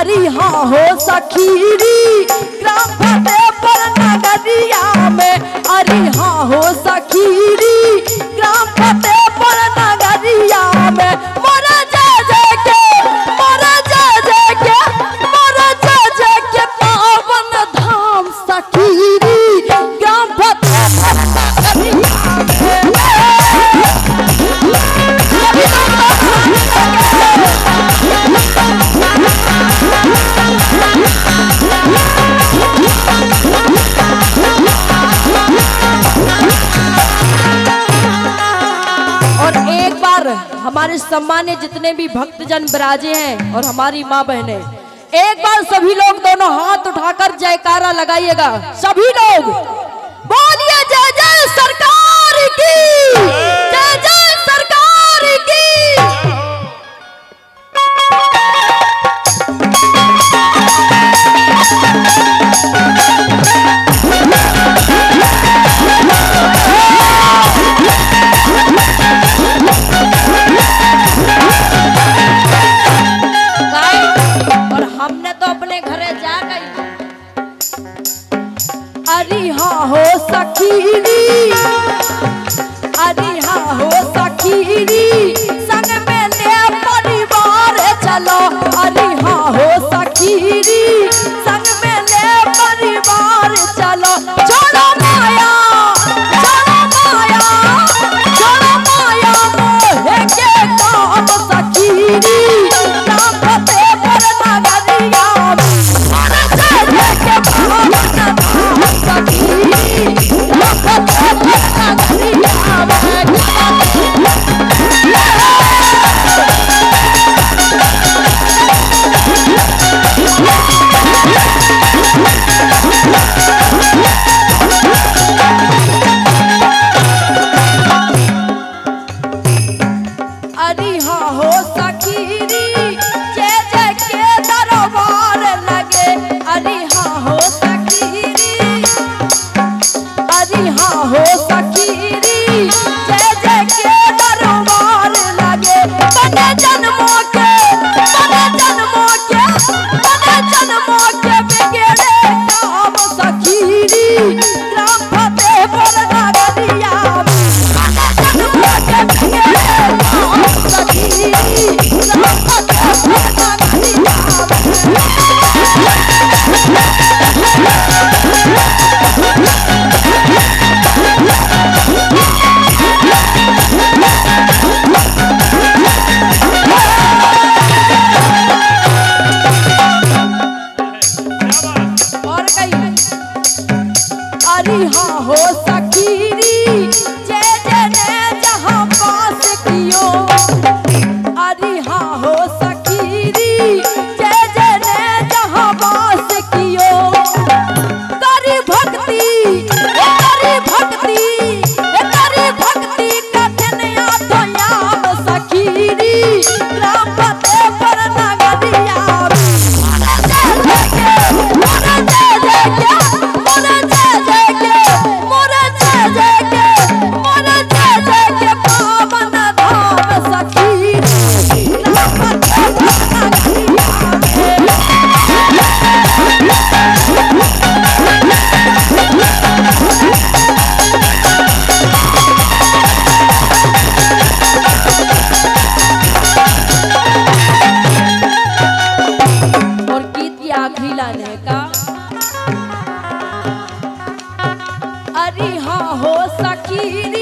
हमारी हाँ हो सखीरी ग्राम फतेहपुर नगरिया में। अरे हाँ हो सखीरी ग्राम फते हमारे सम्मान्य जितने भी भक्तजन बराजे हैं और हमारी माँ बहने, एक बार सभी लोग दोनों हाथ उठाकर जयकारा लगाइएगा। सभी लोग, बोलिए जय जय सरकार की। दीदी करिहा हो सखीरी। दरबार लगे अरिहा हो हो सखीरी। खिलाने का? अरे हाँ हो सकी